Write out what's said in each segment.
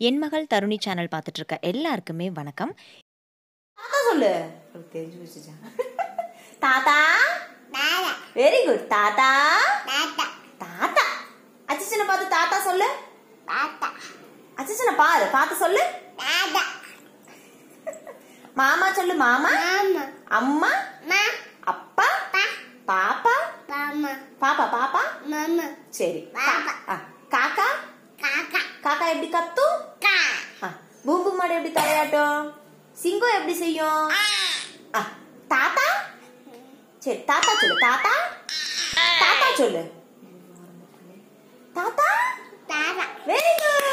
என் மகள் தருணி சேனல் பார்த்துட்டு இருக்க எல்லாருக்குமே வணக்கம். தாத்தா சொல்லு. தெரிஞ்சு வச்சுச்சா தாத்தா? வெரி குட் தாத்தா? தாத்தா. அச்சிச்சனை பார்த்து தாத்தா சொல்லு. அச்சிச்சனை பாரு. பார்த்து சொல்லு. மாமா சொல்லு மாமா. அம்மா. அப்பா. பாப்பா. பாப்பா பாப்பா. சரி. ஆ, காக்கா. காக்கா எப்படி கத்தும்? பூம்பு மாடு எப்படி தலையாட்டும்? சிங்கம் எப்படி செய்யும்? தாத்தா? சரி தாத்தா சொல்லு தாத்தா? தாத்தா சொல்லு. தாத்தா? வெரி குட்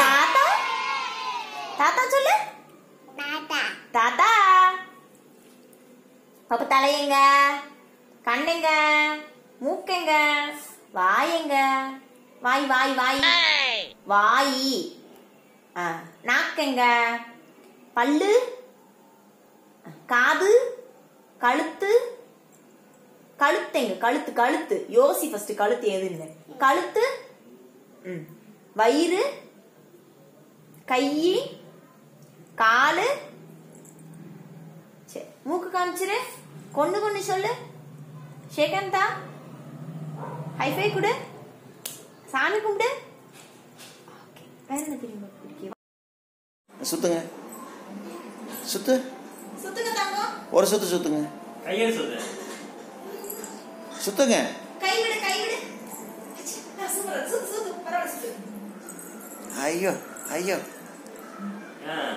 தாத்தா? தாத்தா சொல்லு. தாத்தா. பாப்பா தலையங்க கண்ணுங்க மூக்குங்க வாயுங்க வாய் வாய் வாய் வாய். ஆ, பல்லு காது கழுத்து. கழுத்தைங்க கழுத்து கழுத்து. யோசி ஃபர்ஸ்ட் கழுத்து எதுன்னு கழுத்து ம் வயிறு கை காலு. சரி மூக்கு காமிச்சிரு. கொண்டு கொண்டு சொல்லு. ஷேகந்தா ஹைஃபை கொடு. சாமி கும்பிடு. சுத்துங்க. சுத்து. சுத்துங்க தங்கம். ஒரு சுத்து சுத்துங்க. சுத்துங்க. கை விடு கை விடு. சூப்பர் சுத்து சுத்து. பரவாயில்ல சுத்து. ஐயோ ஐயோ. ஆ.